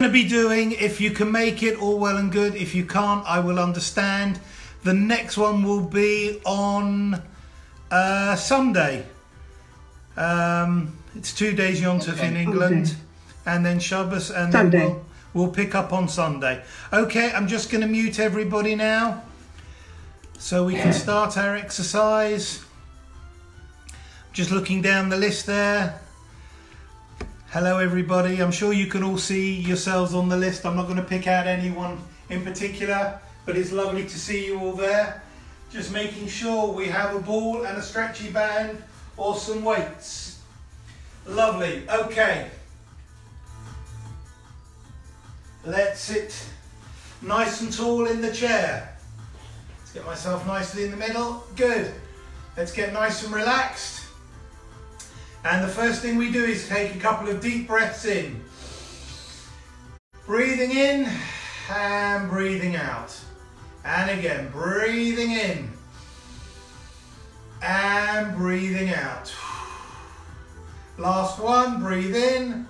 going to be doing if you can make it all well and good if you can't i will understand the next one will be on uh, sunday um, it's two days yontif Okay. in england Okay. and then shabbos and Sunday. then we'll, we'll pick up on sunday okay i'm just going to mute everybody now so we can start our exercise just looking down the list there Hello, everybody. I'm sure you can all see yourselves on the list. I'm not going to pick out anyone in particular, but it's lovely to see you all there. Just making sure we have a ball and a stretchy band or some weights. Lovely. Okay. Let's sit nice and tall in the chair. Let's get myself nicely in the middle. Good. Let's get nice and relaxed. And the first thing we do is take a couple of deep breaths in. Breathing in and breathing out. And again, breathing in and breathing out. Last one, breathe in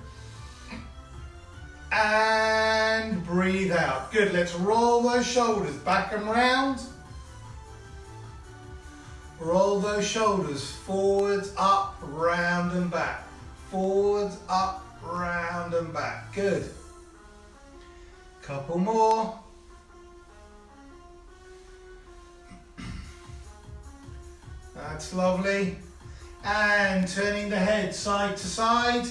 and breathe out. Good, let's roll those shoulders back and round. Roll those shoulders forwards, up, round and back. Forwards, up, round and back. Good. Couple more. That's lovely. And turning the head side to side.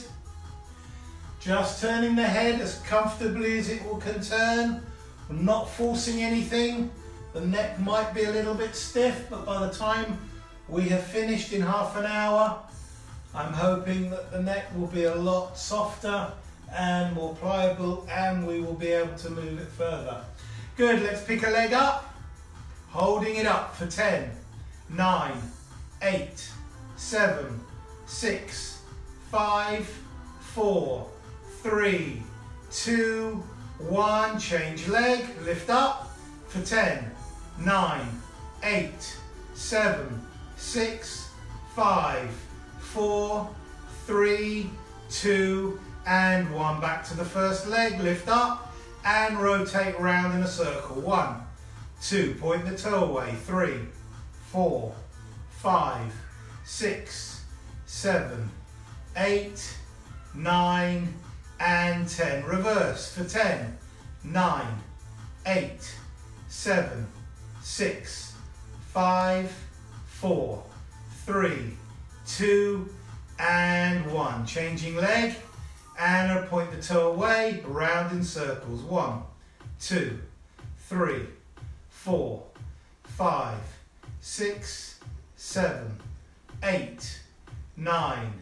Just turning the head as comfortably as it will can turn. Not forcing anything. The neck might be a little bit stiff, but by the time we have finished in half an hour, I'm hoping that the neck will be a lot softer and more pliable and we will be able to move it further. Good, let's pick a leg up, holding it up for 10, 9, 8, 7, 6, 5, 4, 3, 2, 1. Change leg, lift up for 10, 9, 8, 7, 6, 5, 4, 3, 2, and 1. Back to the first leg, lift up and rotate round in a circle. 1, 2, point the toe away. 3, 4, 5, 6, 7, 8, 9, and 10. Reverse for 10, 9, 8, 7, 6, 5, 4, 3, 2, and 1. Changing leg and point the toe away, round in circles. 1, 2, 3, 4, 5, 6, 7, 8, 9,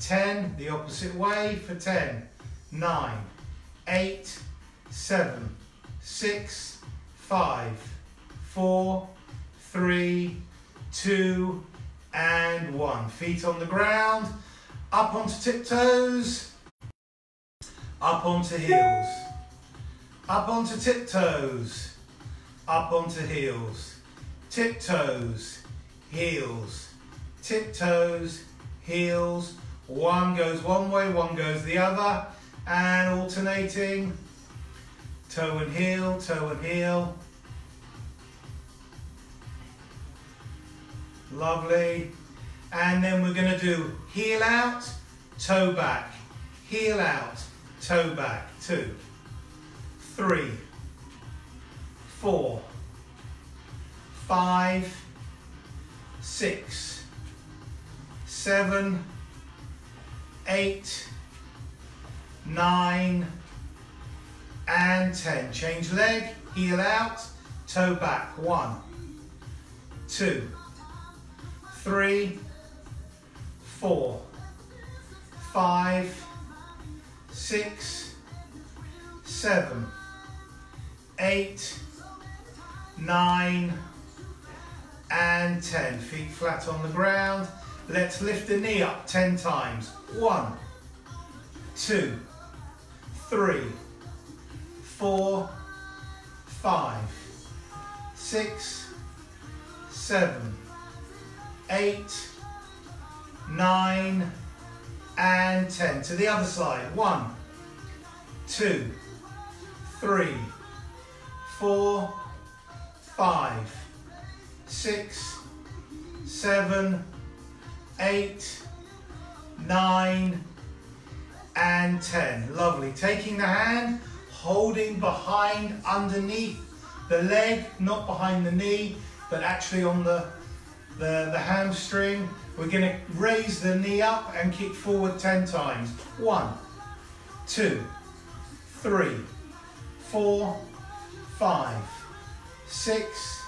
10. The opposite way for 10, 9, 8, 7, 6, 5, 4, 3, 2, and 1. Feet on the ground, up onto tiptoes, up onto heels, up onto tiptoes, up onto heels, tiptoes, heels, tiptoes, heels. One goes one way, one goes the other, and alternating. Toe and heel, toe and heel. Lovely. And then we're going to do heel out, toe back, heel out, toe back. Two, three, four, five, six, seven, eight, nine, and 10. Change leg, heel out, toe back. One, two, three, four, five, six, seven, eight, nine, and 10. Feet flat on the ground. Let's lift the knee up 10 times. One, two, three, four, five, six, seven, eight, nine, and ten. To the other side. One, two, three, four, five, six, seven, eight, nine, and 10. Lovely. Taking the hand, holding behind, underneath the leg, not behind the knee, but actually on the, the, the hamstring. We're going to raise the knee up and kick forward 10 times. One, two, three, four, five, six,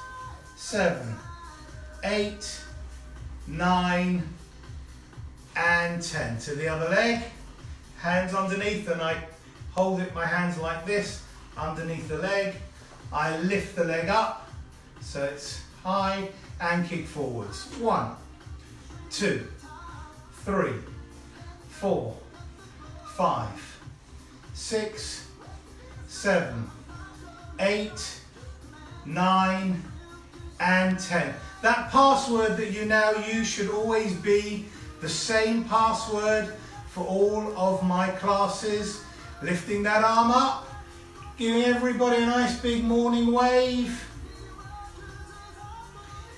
seven, eight, nine, and 10. To the other leg, hands underneath, and I hold it, my hands like this, underneath the leg. I lift the leg up, so it's high, and kick forwards. One, two, three, four, five, six, seven, eight, nine, and 10. That password that you now use should always be the same password for all of my classes. Lifting that arm up, giving everybody a nice big morning wave.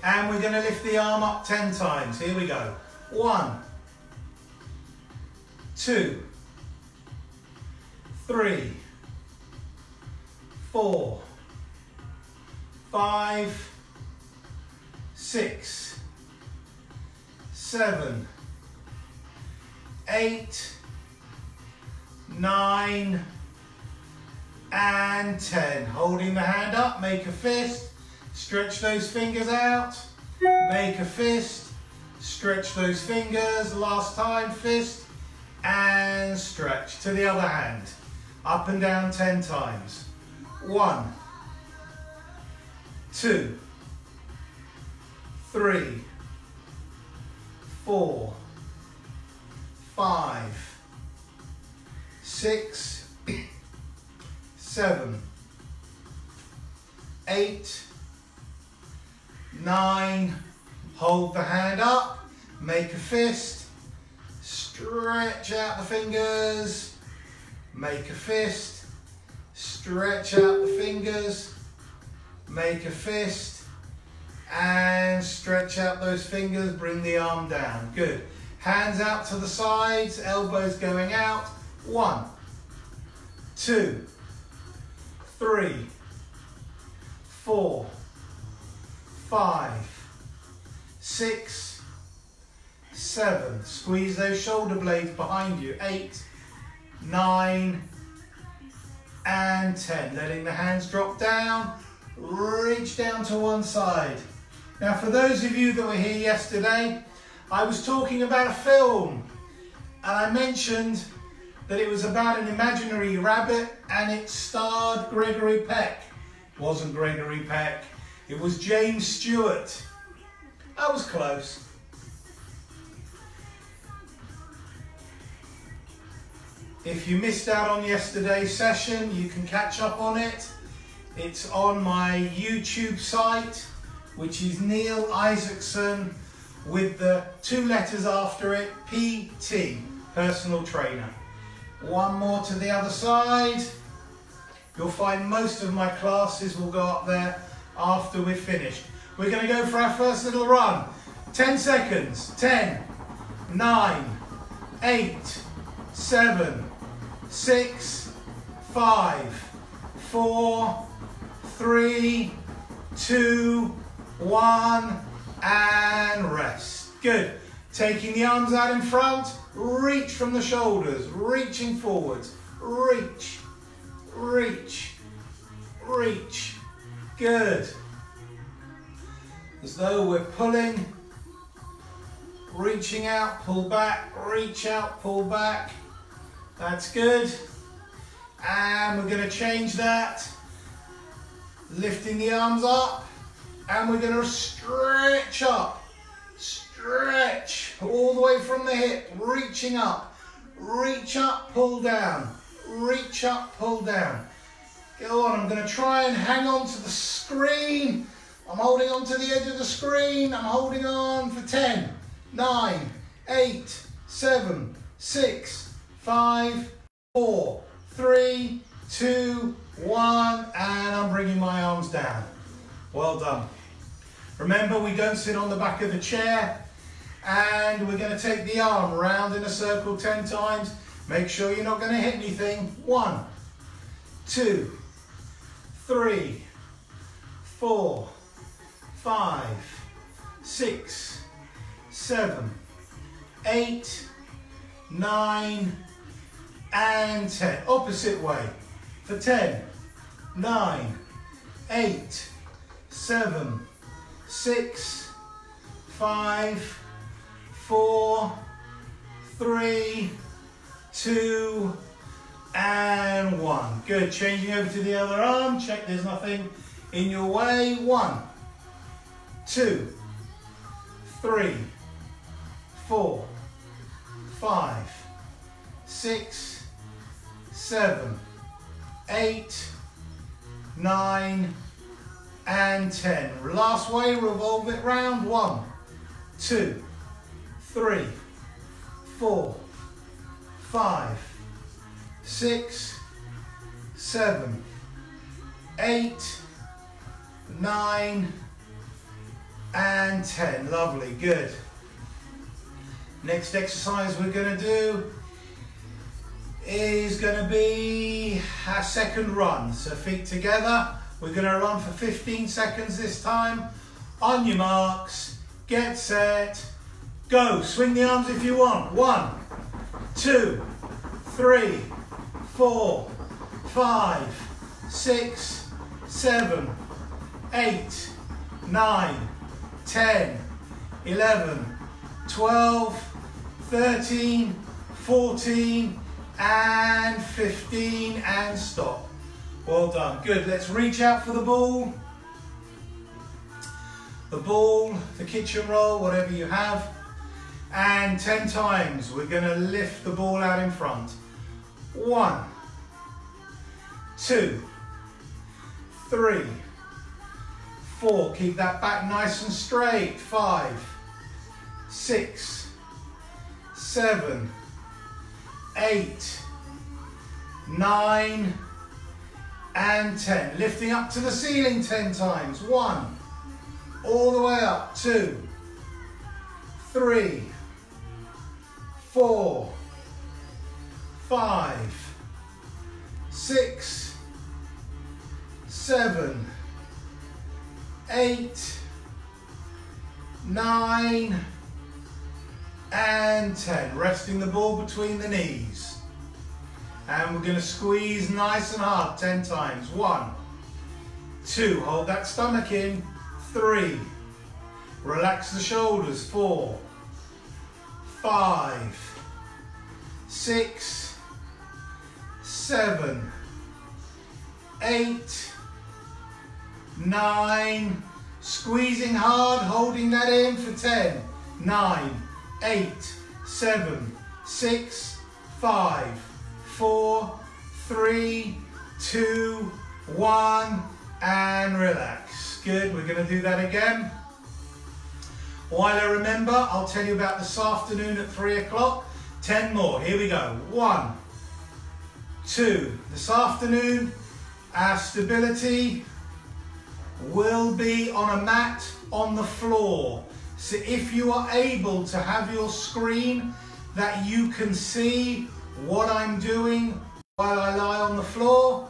And we're going to lift the arm up 10 times. Here we go. One, two, three, four, five, six, seven, eight, nine, and 10. Holding the hand up, make a fist, stretch those fingers out, make a fist, stretch those fingers, last time, fist, and stretch to the other hand. Up and down 10 times. One, two, three, four, five, six, seven, eight, nine, hold the hand up, make a fist, stretch out the fingers, make a fist, stretch out the fingers, make a fist, and stretch out those fingers, bring the arm down. Good. Hands out to the sides, elbows going out. One, two, three, four, five, six, seven. Squeeze those shoulder blades behind you. Eight, nine, and 10. Letting the hands drop down, reach down to one side. Now for those of you that were here yesterday, I was talking about a film and I mentioned that it was about an imaginary rabbit and it starred Gregory Peck. It wasn't Gregory Peck, it was James Stewart. I was close. If you missed out on yesterday's session, you can catch up on it. It's on my YouTube site, which is Neil Isaacson with the two letters after it, PT, personal trainer. One more to the other side. You'll find most of my classes will go up there after we're finished. We're going to go for our first little run. 10 seconds. 10, 9, 8, 7, 6, 5, 4, 3, 2, 1, and rest. Good. Taking the arms out in front, reach from the shoulders, reaching forwards, reach, reach, reach. Good. As though we're pulling, reaching out, pull back, reach out, pull back. That's good. And we're going to change that. Lifting the arms up. And we're going to stretch up. Stretch all the way from the hip, reaching up. Reach up, pull down. Reach up, pull down. Go on, I'm going to try and hang on to the screen. I'm holding on to the edge of the screen. I'm holding on for 10, 9, 8, 7, 6, five, four, three, two, one, and I'm bringing my arms down. Well done. Remember, we don't sit on the back of the chair, and we're gonna take the arm round in a circle 10 times. Make sure you're not gonna hit anything. One, two, three, four, five, six, seven, eight, nine, and 10. Opposite way for 10, 9, 8, 7, 6, 5, 4, 3, 2, and 1. Good, changing over to the other arm. Check there's nothing in your way. 1, 2, 3, 4, 5, 6, 7, eight, nine, and 10. Last way, revolve it round. One, two, three, four, five, six, seven, eight, nine, and 10. Lovely, good. Next exercise we're going to do is going to be our second run. So feet together. We're going to run for 15 seconds this time. On your marks, get set, go. Swing the arms if you want. One, two, three, four, five, six, seven, eight, nine, 10, 11, 12, 13, 14, and 15 and stop. Well done, good. Let's reach out for the ball. The ball, the kitchen roll, whatever you have. And 10 times, we're gonna lift the ball out in front. One, two, three, four. Keep that back nice and straight. Five, six, seven, eight, nine, and 10. Lifting up to the ceiling 10 times. One, all the way up. Two, three, four, five, six, seven, eight, nine, and 10. Resting the ball between the knees. And we're going to squeeze nice and hard 10 times. One, two, hold that stomach in. Three, relax the shoulders. Four, five, six, seven, eight, nine, squeezing hard, holding that in for 10, nine, eight, seven, six, five, four, three, two, one, and relax. Good, we're gonna do that again. While I remember, I'll tell you about this afternoon at three o'clock. 10 more, here we go. One, two. This afternoon, our stability will be on a mat on the floor. So if you are able to have your screen that you can see what I'm doing while I lie on the floor,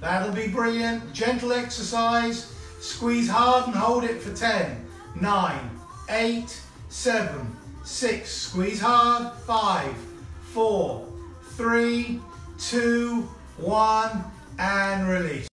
that'll be brilliant. Gentle exercise, squeeze hard and hold it for 10, 9, 8, 7, 6, squeeze hard, 5, 4, 3, 2, 1, and release.